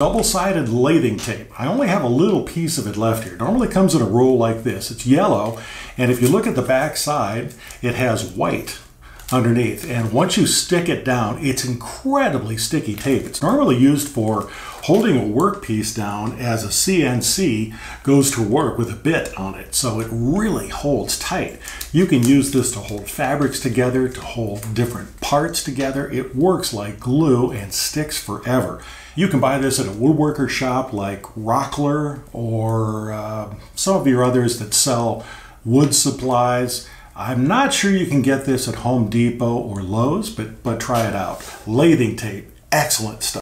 double-sided lathing tape. I only have a little piece of it left here. It normally comes in a roll like this. It's yellow, and if you look at the back side, it has white underneath. And once you stick it down, it's incredibly sticky tape. It's normally used for holding a workpiece down as a CNC goes to work with a bit on it. So it really holds tight. You can use this to hold fabrics together, to hold different parts together. It works like glue and sticks forever. You can buy this at a woodworker shop like Rockler or uh, some of your others that sell wood supplies. I'm not sure you can get this at Home Depot or Lowe's, but, but try it out. Lathing tape, excellent stuff.